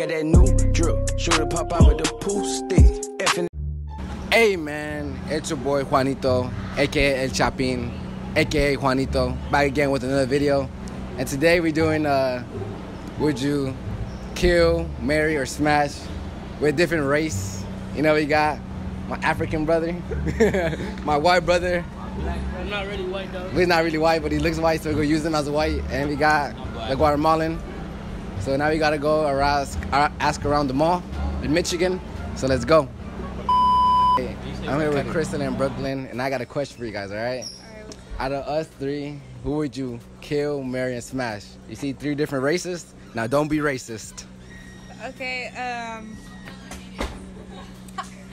got that new drip. Shoot it pop out with the pool stick. Effing. Hey man, it's your boy Juanito, aka El Chapin, aka Juanito, back again with another video. And today we're doing uh would you kill, marry, or smash with different race. You know we got my African brother, my white brother. I'm not really white though. He's not really white, but he looks white, so we're gonna use him as a white. And we got the Guatemalan. So now we gotta go around, ask around the mall in Michigan. So let's go. Hey, I'm here with Kristen and Brooklyn, and I got a question for you guys, all right? Out of us three, who would you kill, marry, and smash? You see three different races? Now don't be racist. Okay, um.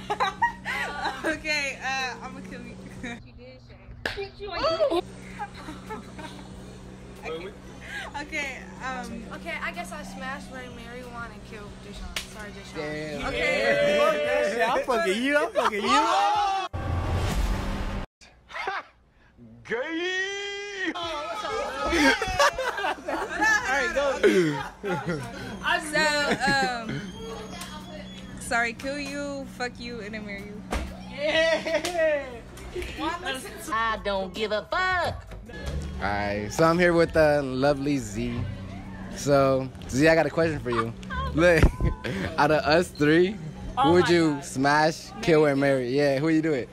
okay, uh, I'm gonna kill you. you did, Shay. okay, okay, um. Okay, I guess I smashed Ray Mary one and killed Deshaun. Sorry, Deshaun. Damn. Okay. I'm fucking you. I'm fucking you. Ha. Gay. All right, go. So, um. Sorry, kill you, fuck you, and then marry you. Yeah! I don't give a fuck. Alright, so I'm here with the lovely Z. So, Z, I got a question for you. Look, out of us three, oh who Oh would you God. smash, kill, and marry? Yeah, who you do it?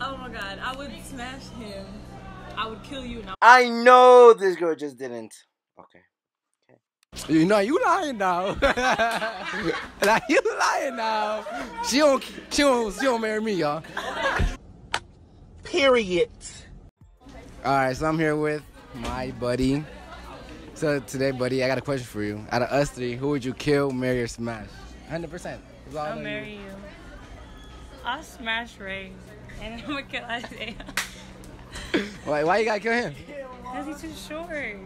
Oh my god, I would smash him. I would kill you. And I- I know this girl just didn't. Okay. You know you lying now. like you lying now. She don't. She don't. She don't marry me, y'all. Period. All right, so I'm here with my buddy. So today, buddy, I got a question for you. Out of us three, who would you kill, marry, or smash? Hundred percent. I'll marry you. I'll smash Ray. And I'm gonna kill Isaiah. Why? Why you gotta kill him? Because he's too short.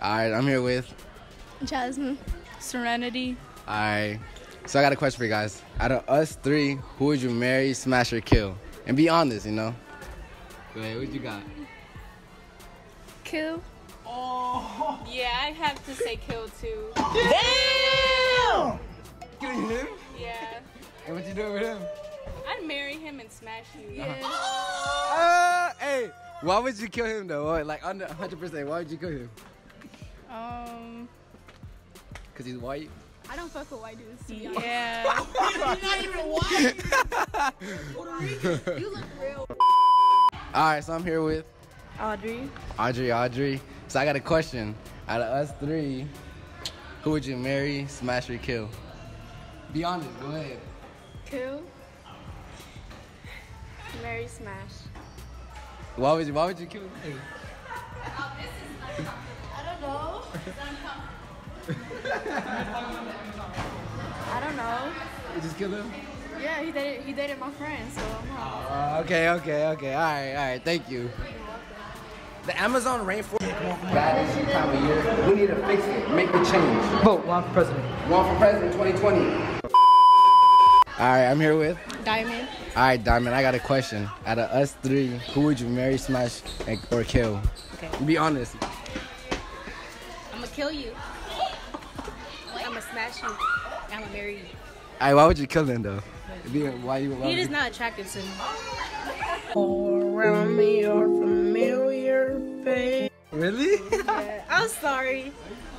All right, I'm here with. Jasmine. Serenity. All right. So I got a question for you guys. Out of us three, who would you marry, smash, or kill? And be honest, you know. Wait, what you got? Kill. Oh Yeah, I have to say kill too. Damn! Killing him? Yeah. And what you doing with him? I'd marry him and smash you. Uh, hey, why would you kill him though? Like under 100%, why would you kill him? Um. Cause he's white. I don't fuck with white dudes. To be honest. Yeah. You look real. All right, so I'm here with Audrey. Audrey. Audrey. So I got a question. Out of us three, who would you marry, smash, or kill? Be honest. Go ahead. Kill. Marry, smash. Why would you? Why would you kill oh, him? I don't know. I don't know. You just killed him? Yeah, he dated he dated my friend, so I'm not. Uh, okay, okay, okay. All right, all right. Thank you. The Amazon rainforest. Bad issue time of year. We need to fix it. Make the change. Vote Juan for president. Juan for president 2020. All right, I'm here with. Diamond. All right, Diamond. I got a question. Out of us three, who would you marry, smash, and- or kill? Okay. Be honest. I'm gonna kill you. I'm gonna smash. I'm gonna marry you. All right, why would you kill him though? Be- Why you? Why He is not attractive to me. All Around me your familiar face. Really? I'm sorry.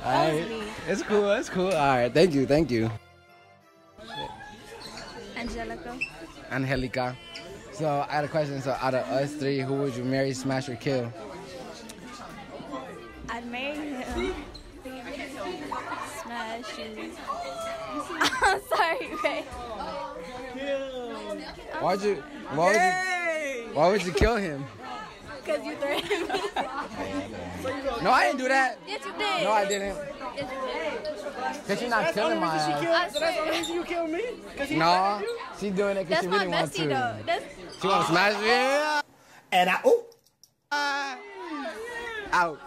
All right. It's cool. It's cool. All right. Thank you. Thank you. Angelica. Angelica. So I had a question. So out of us three, who would you marry, smash, or kill? I'd marry him. Smash you. I'm sorry, Ray. Why'd you? Why would you? Why would you kill him? Because you threatened me. No, I didn't do that. yes, you did. No, I didn't. Yes, you did. Cause you're not killing my ass. did. I swear. you kill me? No, she's doing it because That's she my really wants bestie, to. though. That's She want to smash you? Yeah. And I, oh, Out.